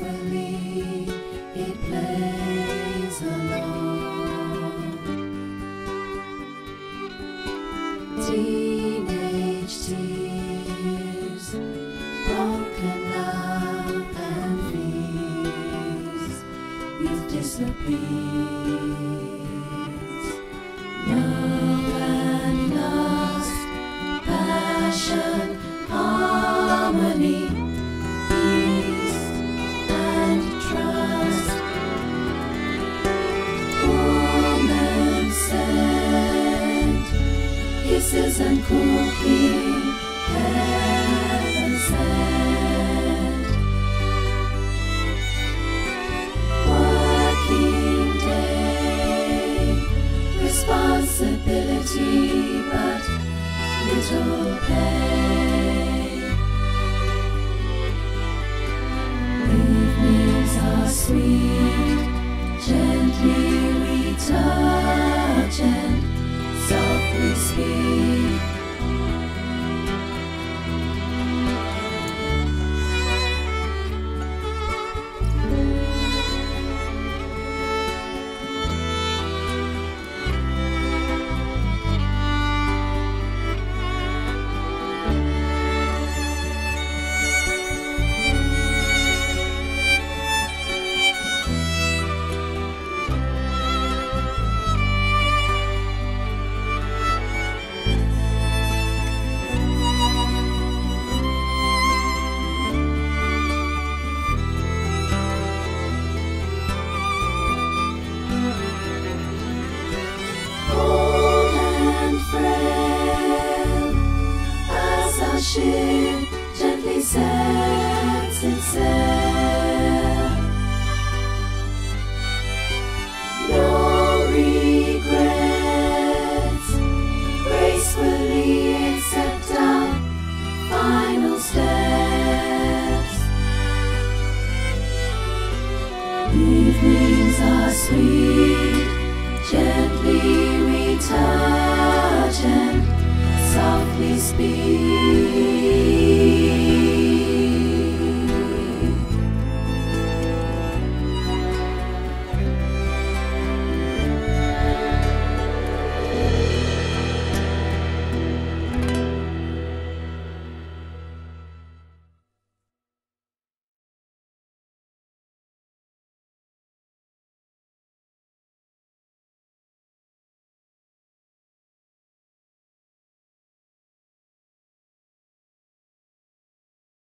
It plays along. Teenage tears, broken love and fears, youth disappears. Love and lust, passion, harmony. Responsibility, but little pay. Evenings are sweet, gently we touch and softly speak. Ship gently sets its sail. No regrets, gracefully accept our final steps. Evenings are sweet, gently touch speak.